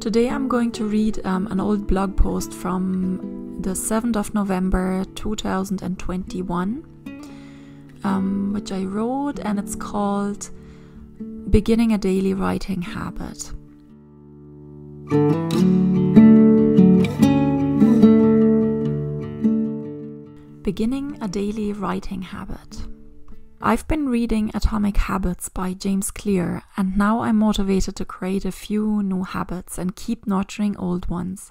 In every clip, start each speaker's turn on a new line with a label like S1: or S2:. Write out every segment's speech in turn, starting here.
S1: today I'm going to read um, an old blog post from the 7th of November 2021, um, which I wrote, and it's called Beginning a Daily Writing Habit. Beginning a Daily Writing Habit. I've been reading Atomic Habits by James Clear, and now I'm motivated to create a few new habits and keep nurturing old ones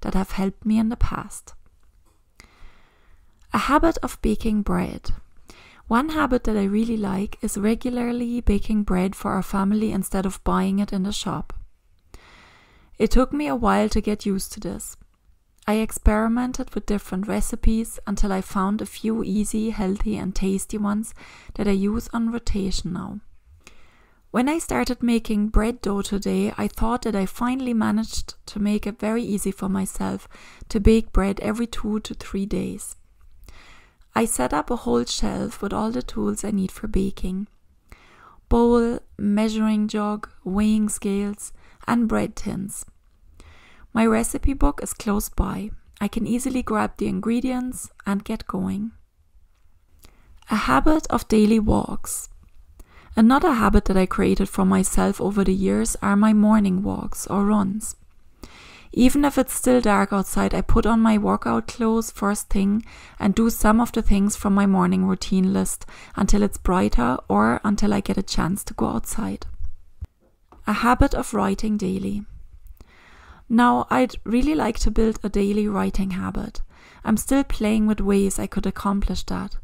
S1: that have helped me in the past. A habit of baking bread. One habit that I really like is regularly baking bread for our family instead of buying it in the shop. It took me a while to get used to this. I experimented with different recipes until I found a few easy, healthy, and tasty ones that I use on rotation now. When I started making bread dough today, I thought that I finally managed to make it very easy for myself to bake bread every two to three days. I set up a whole shelf with all the tools I need for baking bowl, measuring jug, weighing scales, and bread tins. My recipe book is close by. I can easily grab the ingredients and get going. A habit of daily walks. Another habit that I created for myself over the years are my morning walks or runs. Even if it's still dark outside, I put on my workout clothes first thing and do some of the things from my morning routine list until it's brighter or until I get a chance to go outside. A habit of writing daily. Now, I'd really like to build a daily writing habit. I'm still playing with ways I could accomplish that.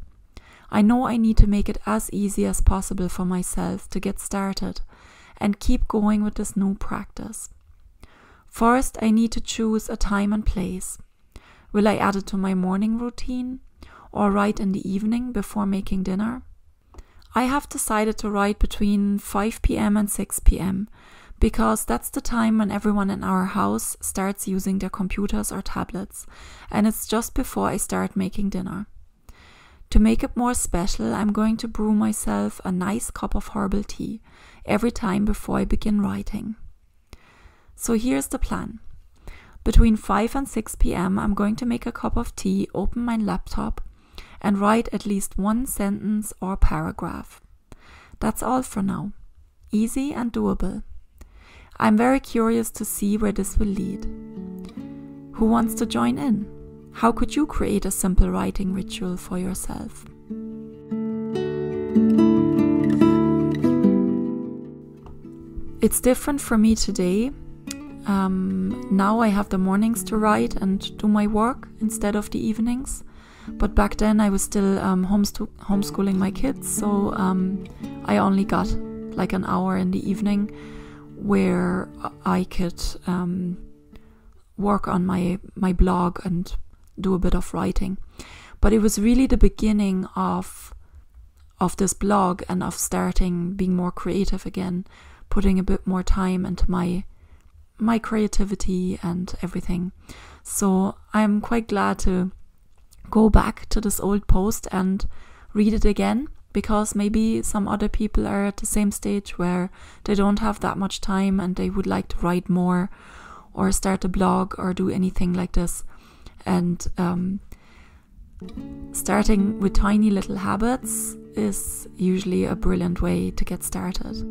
S1: I know I need to make it as easy as possible for myself to get started and keep going with this new practice. First, I need to choose a time and place. Will I add it to my morning routine or write in the evening before making dinner? I have decided to write between 5 pm and 6 pm because that's the time when everyone in our house starts using their computers or tablets, and it's just before I start making dinner. To make it more special, I'm going to brew myself a nice cup of herbal tea every time before I begin writing. So here's the plan. Between 5 and 6 pm, I'm going to make a cup of tea, open my laptop, and write at least one sentence or paragraph. That's all for now. Easy and doable. I'm very curious to see where this will lead. Who wants to join in? How could you create a simple writing ritual for yourself? It's different for me today. Um, now I have the mornings to write and do my work instead of the evenings. But back then I was still um, homeschooling my kids, so um, I only got like an hour in the evening where I could um, work on my my blog and do a bit of writing. But it was really the beginning of of this blog and of starting being more creative again, putting a bit more time into my my creativity and everything. So I'm quite glad to go back to this old post and read it again because maybe some other people are at the same stage where they don't have that much time and they would like to write more or start a blog or do anything like this. And um, starting with tiny little habits is usually a brilliant way to get started.